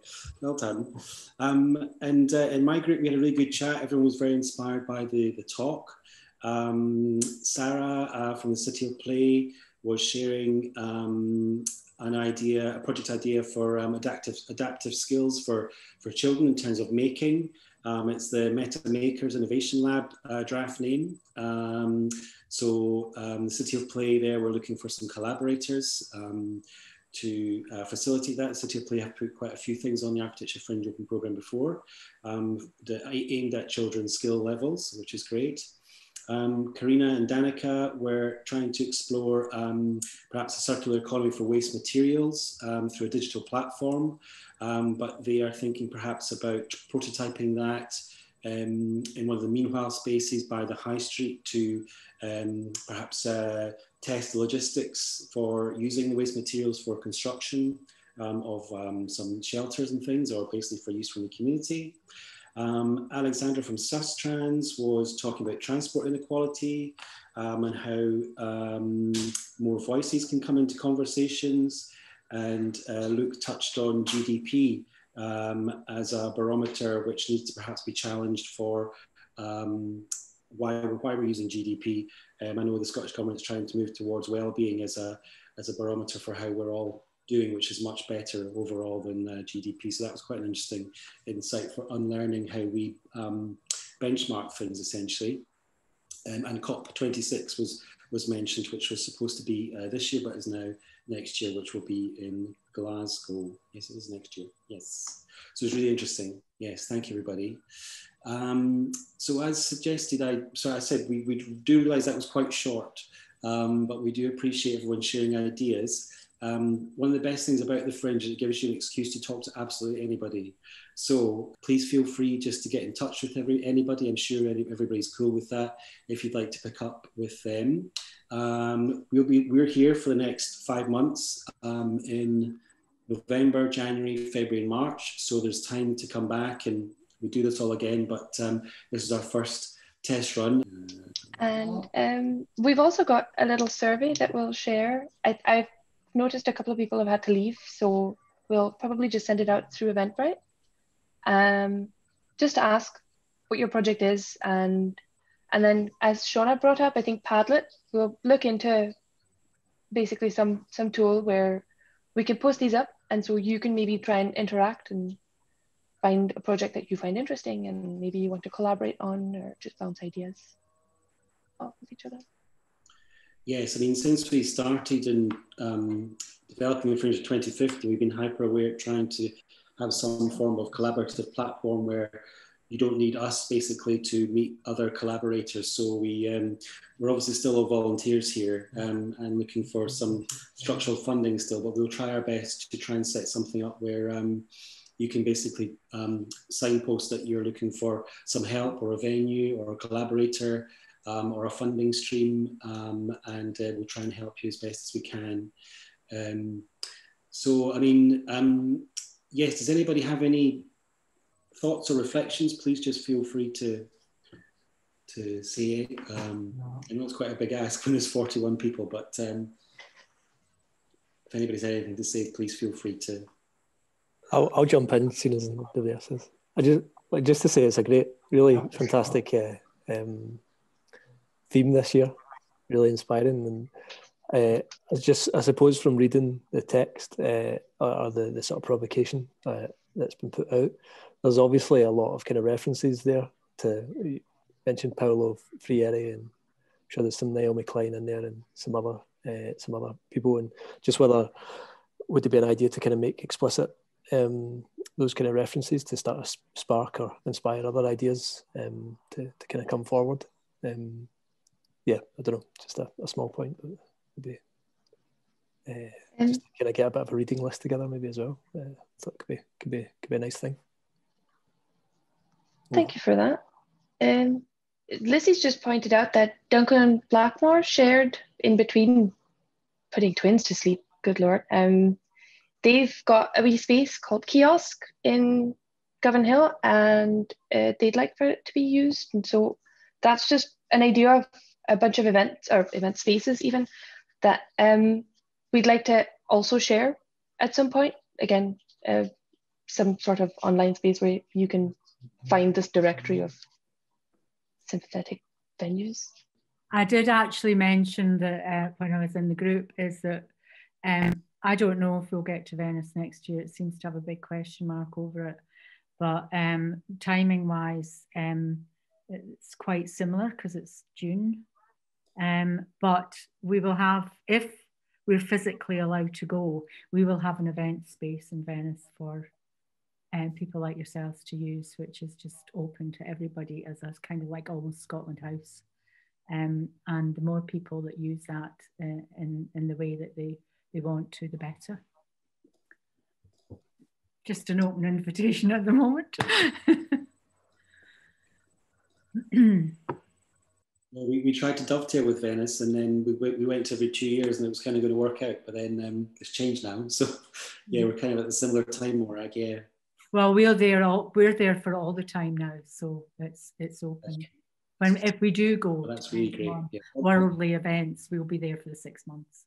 Well done. Um, and uh, in my group, we had a really good chat. Everyone was very inspired by the, the talk. Um, Sarah uh, from the City of Play was sharing um, an idea, a project idea for um, adaptive adaptive skills for, for children in terms of making. Um, it's the Meta Makers Innovation Lab uh, draft name. Um, so um, the City of Play there, we're looking for some collaborators um, to uh, facilitate that. City of Play have put quite a few things on the Architecture Fringe Open Programme before, um, aimed at children's skill levels, which is great. Um, Karina and Danica were trying to explore um, perhaps a circular economy for waste materials um, through a digital platform, um, but they are thinking perhaps about prototyping that um, in one of the meanwhile spaces by the high street to um, perhaps uh, test logistics for using the waste materials for construction of some shelters and things, or basically for use from the community. Um, Alexandra from Sustrans was talking about transport inequality um, and how um, more voices can come into conversations. And uh, Luke touched on GDP um, as a barometer which needs to perhaps be challenged for um, why, why we're using GDP. Um, I know the Scottish Government is trying to move towards well-being as a, as a barometer for how we're all doing, which is much better overall than uh, GDP. So that was quite an interesting insight for unlearning how we um, benchmark things essentially. Um, and COP26 was was mentioned, which was supposed to be uh, this year, but is now next year, which will be in Glasgow. Yes, it is next year. Yes. So it's really interesting. Yes, thank you, everybody. Um, so as suggested, I so I said we, we do realise that was quite short, um, but we do appreciate everyone sharing ideas. Um, one of the best things about the fringe is it gives you an excuse to talk to absolutely anybody. So please feel free just to get in touch with every anybody. I'm sure everybody's cool with that. If you'd like to pick up with them, um, we'll be we're here for the next five months um, in November, January, February, and March. So there's time to come back and we do this all again. But um, this is our first test run. And um, we've also got a little survey that we'll share. I, I've noticed a couple of people have had to leave, so we'll probably just send it out through Eventbrite. Um, just to ask what your project is, and and then as Shona brought up, I think Padlet We'll look into basically some some tool where we can post these up, and so you can maybe try and interact and find a project that you find interesting, and maybe you want to collaborate on or just bounce ideas off of each other. Yes, I mean, since we started in um, developing the Fringe 2050, we've been hyper aware trying to have some form of collaborative platform where you don't need us basically to meet other collaborators. So we um, we're obviously still all volunteers here um, and looking for some structural funding still, but we'll try our best to try and set something up where um, you can basically um, signpost that you're looking for some help or a venue or a collaborator um, or a funding stream, um, and uh, we'll try and help you as best as we can. Um, so, I mean, um, yes, does anybody have any thoughts or reflections? Please just feel free to to say it. Um, I know it's quite a big ask when there's 41 people, but um, if anybody's had anything to say, please feel free to. I'll, I'll jump in, seeing as nobody else is. I just like just to say it's a great, really fantastic uh, um, theme this year, really inspiring. And uh, just, I suppose, from reading the text uh, or the, the sort of provocation uh, that's been put out, there's obviously a lot of kind of references there to mention Paulo Freire and I'm sure there's some Naomi Klein in there and some other uh, some other people and just whether would it be an idea to kind of make explicit um, those kind of references to start a spark or inspire other ideas um, to, to kind of come forward. Um, yeah, I don't know, just a, a small point, but maybe uh, um, just kind of get a bit of a reading list together, maybe as well. Uh, so it could be could be could be a nice thing. Thank you for that. Um, Lizzie's just pointed out that Duncan Blackmore shared in between putting twins to sleep. Good lord. Um, they've got a wee space called Kiosk in Govanhill, and uh, they'd like for it to be used. And so that's just an idea of a bunch of events or event spaces even that um, we'd like to also share at some point. Again, uh, some sort of online space where you can find this directory of sympathetic venues. I did actually mention that uh, when I was in the group is that um, I don't know if we'll get to Venice next year. It seems to have a big question mark over it. But um, timing wise, um, it's quite similar because it's June um, but we will have, if we're physically allowed to go, we will have an event space in Venice for um, people like yourselves to use, which is just open to everybody as a kind of like almost Scotland House. Um, and the more people that use that uh, in, in the way that they, they want to, the better. Just an open invitation at the moment. Well, we, we tried to dovetail with Venice, and then we, we went every two years, and it was kind of going to work out. But then um, it's changed now, so yeah, we're kind of at a similar time, Morag. Yeah. Well, we're there all we're there for all the time now, so it's it's open. When if we do go, well, that's really great. Yeah. Worldly events, we'll be there for the six months.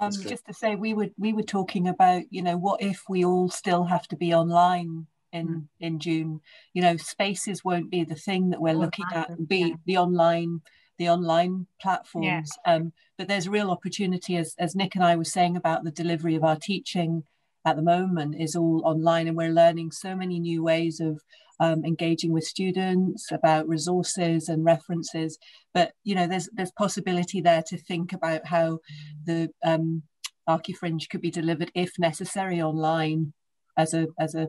Um, just to say, we were we were talking about, you know, what if we all still have to be online in mm. in June. You know, spaces won't be the thing that we're looking at. Be yeah. the online the online platforms. Yeah. Um, but there's real opportunity, as as Nick and I were saying about the delivery of our teaching at the moment is all online, and we're learning so many new ways of um, engaging with students about resources and references. But you know, there's there's possibility there to think about how the um, Archifringe could be delivered, if necessary, online as a as a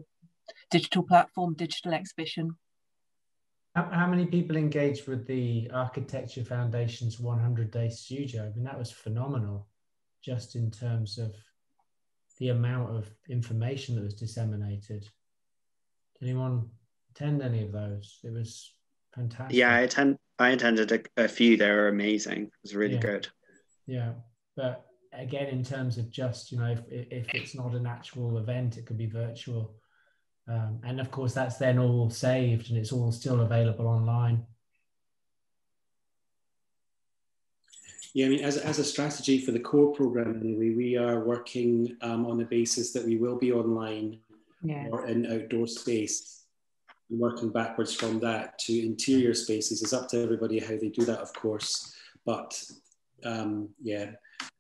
digital platform, digital exhibition. How, how many people engaged with the Architecture Foundation's 100 Day Studio? I mean, that was phenomenal, just in terms of the amount of information that was disseminated. Did anyone attend any of those? It was fantastic. Yeah, I attend. I attended a, a few. They were amazing. It was really yeah. good. Yeah, but again, in terms of just you know, if if it's not an actual event, it could be virtual. Um, and of course, that's then all saved and it's all still available online. Yeah, I mean, as, as a strategy for the core program, anyway, we are working um, on the basis that we will be online yeah. or in outdoor space. And working backwards from that to interior spaces is up to everybody how they do that, of course. But um, yeah,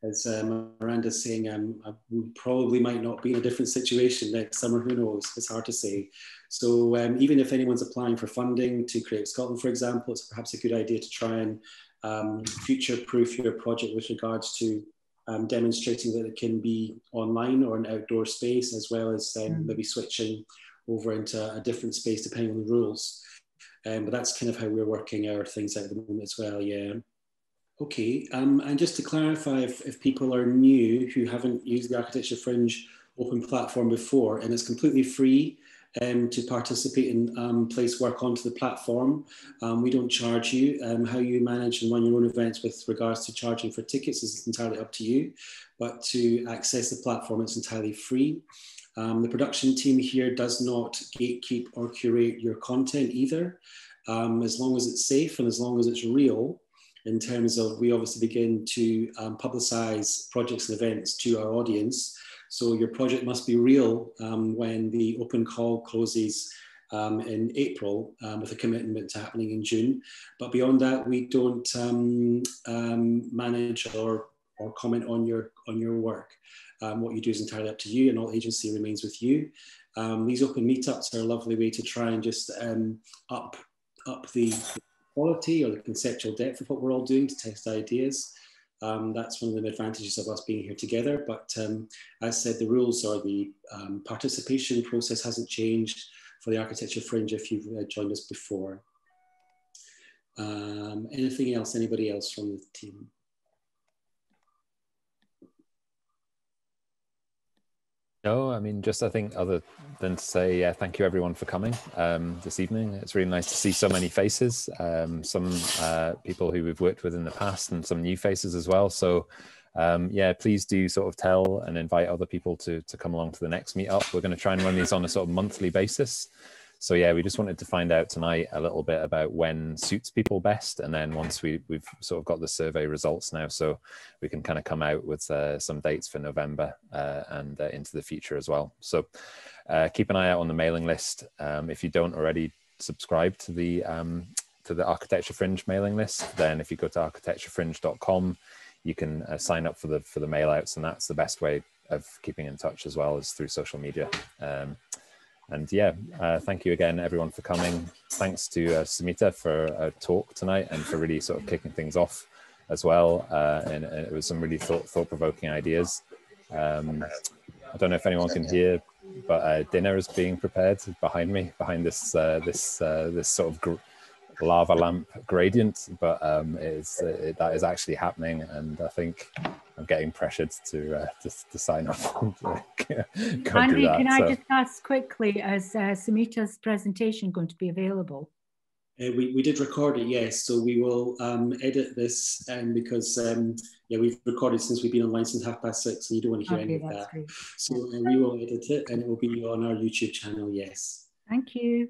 as um, Miranda's saying, um, we probably might not be in a different situation next summer. Who knows? It's hard to say. So um, even if anyone's applying for funding to Creative Scotland, for example, it's perhaps a good idea to try and um, future-proof your project with regards to um, demonstrating that it can be online or an outdoor space, as well as um, mm. maybe switching over into a different space depending on the rules. Um, but that's kind of how we're working our things out at the moment as well. Yeah. Okay, um, and just to clarify, if, if people are new who haven't used the Architecture Fringe open platform before, and it's completely free um, to participate and um, place work onto the platform. Um, we don't charge you. Um, how you manage and run your own events with regards to charging for tickets is entirely up to you. But to access the platform, it's entirely free. Um, the production team here does not gatekeep or curate your content either. Um, as long as it's safe and as long as it's real, in terms of we obviously begin to um, publicize projects and events to our audience. So your project must be real um, when the open call closes um, in April um, with a commitment to happening in June. But beyond that, we don't um, um, manage or, or comment on your, on your work. what you do is entirely up to you and all agency remains with you. these open meetups are a lovely way to try and just up, up the quality or the conceptual depth of what we're all doing to test ideas. Um, that's one of the advantages of us being here together. But um, as said, the rules or the um, participation process hasn't changed for the Architecture Fringe if you've uh, joined us before. Um, anything else, anybody else from the team? No, I mean, just I think other than to say, yeah, thank you everyone for coming um, this evening. It's really nice to see so many faces, um, some uh, people who we've worked with in the past and some new faces as well. So um, yeah, please do sort of tell and invite other people to, to come along to the next meetup. We're going to try and run these on a sort of monthly basis so yeah, we just wanted to find out tonight a little bit about when suits people best, and then once we we've sort of got the survey results now, so we can kind of come out with uh, some dates for November uh, and uh, into the future as well. So uh, keep an eye out on the mailing list um, if you don't already subscribe to the um, to the Architecture Fringe mailing list. Then if you go to architecturefringe.com, you can uh, sign up for the for the mail outs, and that's the best way of keeping in touch as well as through social media. Um, and yeah, uh, thank you again, everyone, for coming. Thanks to uh, Sumita for a talk tonight and for really sort of kicking things off as well. Uh, and, and, it was some really thought, thought-provoking ideas. Um, I don't know if anyone can hear, but uh, dinner is being prepared behind me, behind this uh, this uh, this sort of lava lamp gradient, but um, it's, it, that is actually happening. And I think I'm getting pressured to uh, to, to, sign off. Andy, can I just ask quickly, is uh, Sumita's presentation going to be available? Uh, we, we did record it, yes. So we will um, edit this um, because um, yeah, we've recorded since we've been online since half past six, and you don't want to hear okay, any of that. Great. So uh, we will edit it, and it will be on our YouTube channel. Yes. Thank you.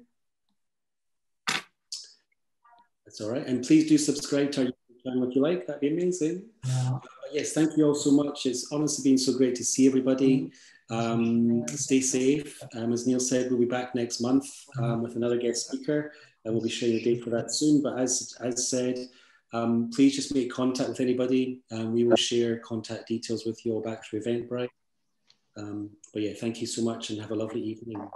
That's all right, and please do subscribe to our If you like. That'd be amazing. Yeah. Uh, yes, thank you all so much. It's honestly been so great to see everybody. Um, stay safe. Um, as Neil said, we'll be back next month um, with another guest speaker and we'll be sharing a date for that soon. But as, as said, um, please just make contact with anybody and we will share contact details with you all back through Eventbrite. Um, but yeah, thank you so much and have a lovely evening.